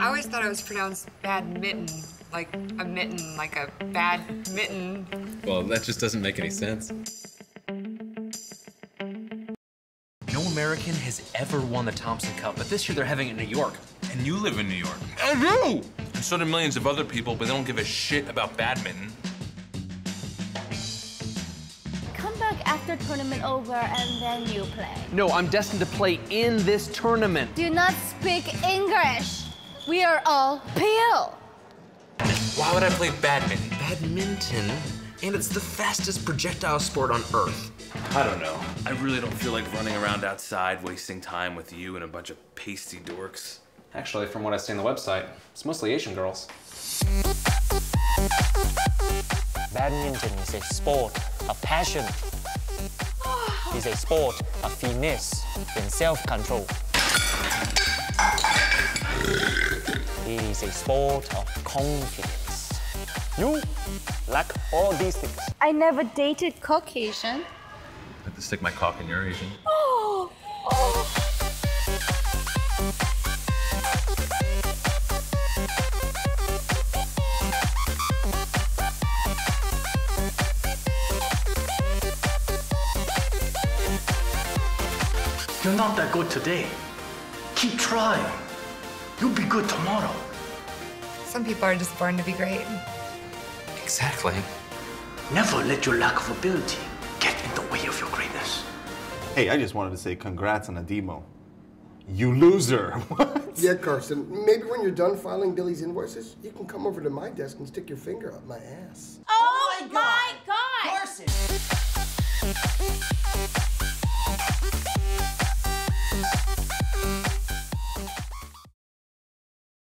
I always thought it was pronounced badminton, like a mitten, like a bad mitten. Well, that just doesn't make any sense. No American has ever won the Thompson Cup, but this year they're having it in New York. And you live in New York. I do! And so do millions of other people, but they don't give a shit about badminton. Come back after tournament over and then you play. No, I'm destined to play in this tournament. Do not speak English. We are all pale. Why would I play badminton? Badminton? And it's the fastest projectile sport on Earth. I don't know. I really don't feel like running around outside wasting time with you and a bunch of pasty dorks. Actually, from what I see on the website, it's mostly Asian girls. Badminton is a sport of passion. It's a sport of finesse and self-control. Is a sport of confidence. You lack all these things. I never dated Caucasian. I have to stick my cock in your Asian. Oh, oh. You're not that good today. Keep trying. You'll be good tomorrow. Some people are just born to be great. Exactly. Never let your lack of ability get in the way of your greatness. Hey, I just wanted to say congrats on a demo. You loser. What? Yeah, Carson. Maybe when you're done filing Billy's invoices, you can come over to my desk and stick your finger up my ass.